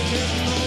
Mexican